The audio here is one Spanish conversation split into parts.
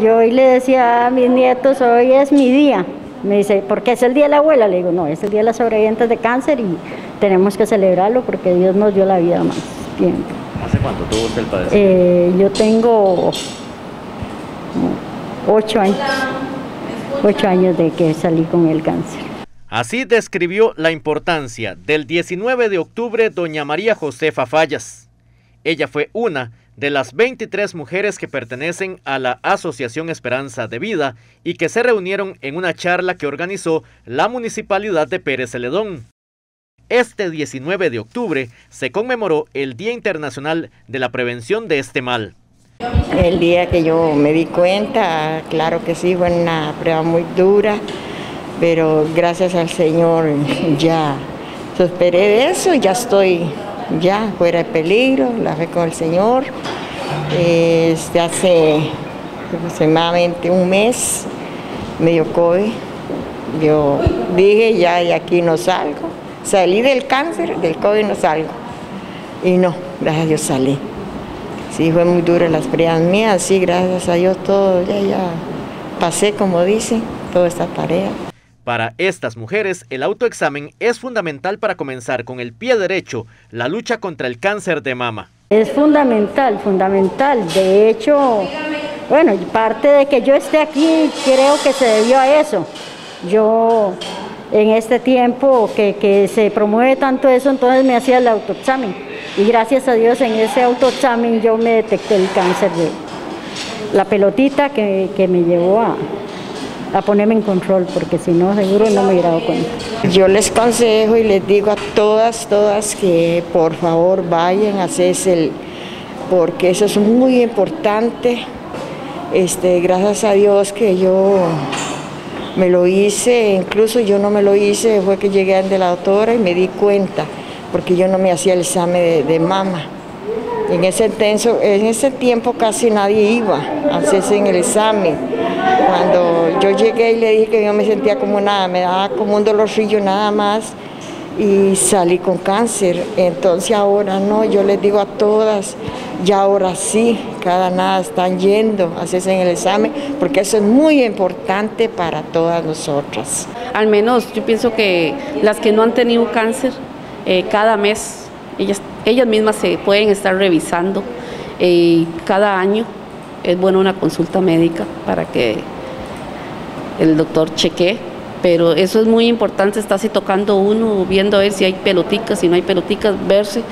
Yo hoy le decía a mis nietos, hoy es mi día. Me dice, ¿por qué es el día de la abuela? Le digo, no, es el día de las sobrevivientes de cáncer y tenemos que celebrarlo porque Dios nos dio la vida más tiempo. ¿Hace cuánto tuvo usted el padecimiento? Eh, yo tengo ocho años, ocho años de que salí con el cáncer. Así describió la importancia del 19 de octubre doña María Josefa Fallas. Ella fue una de las 23 mujeres que pertenecen a la Asociación Esperanza de Vida y que se reunieron en una charla que organizó la Municipalidad de Pérez Celedón. Este 19 de octubre se conmemoró el Día Internacional de la Prevención de este mal. El día que yo me di cuenta, claro que sí, fue una prueba muy dura, pero gracias al Señor ya superé de eso, ya estoy ya fuera de peligro, la fe con el Señor. Este, hace aproximadamente un mes me dio COVID. Yo dije, ya de aquí no salgo. Salí del cáncer, del COVID no salgo. Y no, gracias a Dios salí. Sí, fue muy dura las pruebas mías, sí, gracias a Dios todo, ya, ya pasé, como dicen, toda esta tarea. Para estas mujeres, el autoexamen es fundamental para comenzar con el pie derecho la lucha contra el cáncer de mama. Es fundamental, fundamental. De hecho, bueno, parte de que yo esté aquí creo que se debió a eso. Yo en este tiempo que, que se promueve tanto eso, entonces me hacía el autoexamen. Y gracias a Dios en ese autoexamen yo me detecté el cáncer de la pelotita que, que me llevó a, a ponerme en control, porque si no, seguro no me hubiera dado cuenta. Yo les consejo y les digo a todas, todas que por favor vayan a hacerse el, porque eso es muy importante. Este, gracias a Dios que yo me lo hice, incluso yo no me lo hice, fue que llegué de la doctora y me di cuenta, porque yo no me hacía el examen de, mama. En ese, tenso, en ese tiempo casi nadie iba a hacerse el examen. Cuando yo llegué y le dije que yo me sentía como nada, me daba como un dolorcillo nada más y salí con cáncer. Entonces ahora no, yo les digo a todas, ya ahora sí, cada nada están yendo a hacerse en el examen, porque eso es muy importante para todas nosotras. Al menos yo pienso que las que no han tenido cáncer, eh, cada mes ellas, ellas mismas se pueden estar revisando eh, cada año. Es bueno una consulta médica para que el doctor chequee, pero eso es muy importante, está así tocando uno, viendo a ver si hay peloticas, si no hay peloticas, verse,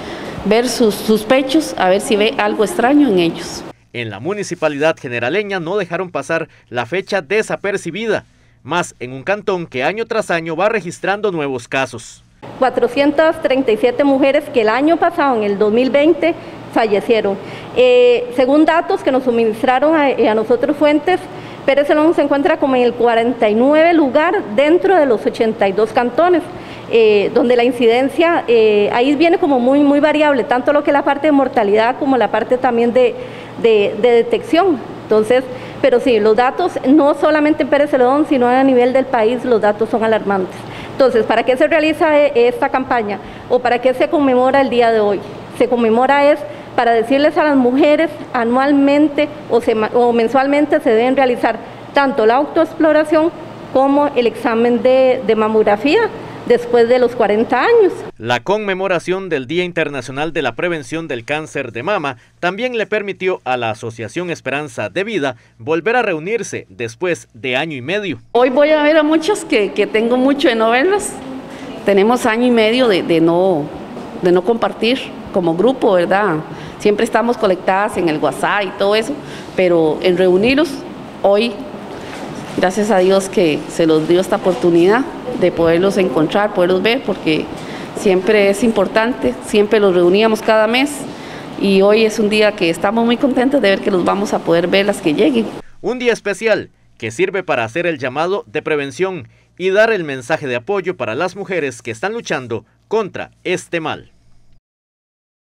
ver sus, sus pechos, a ver si ve algo extraño en ellos. En la municipalidad generaleña no dejaron pasar la fecha desapercibida, más en un cantón que año tras año va registrando nuevos casos. 437 mujeres que el año pasado, en el 2020, fallecieron. Eh, según datos que nos suministraron a, a nosotros fuentes, Pérez Celedón se encuentra como en el 49 lugar dentro de los 82 cantones. Eh, donde la incidencia eh, ahí viene como muy, muy variable, tanto lo que es la parte de mortalidad como la parte también de, de, de detección. Entonces, pero sí, los datos, no solamente en Pérez Celedón, sino a nivel del país, los datos son alarmantes. Entonces, ¿para qué se realiza esta campaña o para qué se conmemora el día de hoy? Se conmemora es para decirles a las mujeres anualmente o, o mensualmente se deben realizar tanto la autoexploración como el examen de, de mamografía después de los 40 años. La conmemoración del Día Internacional de la Prevención del Cáncer de Mama también le permitió a la Asociación Esperanza de Vida volver a reunirse después de año y medio. Hoy voy a ver a muchos que, que tengo mucho de no verlas. Tenemos año y medio de, de, no, de no compartir como grupo, ¿verdad? Siempre estamos conectadas en el WhatsApp y todo eso, pero en reunirnos hoy gracias a Dios que se los dio esta oportunidad de poderlos encontrar, poderlos ver, porque siempre es importante, siempre los reuníamos cada mes y hoy es un día que estamos muy contentos de ver que los vamos a poder ver las que lleguen. Un día especial que sirve para hacer el llamado de prevención y dar el mensaje de apoyo para las mujeres que están luchando contra este mal.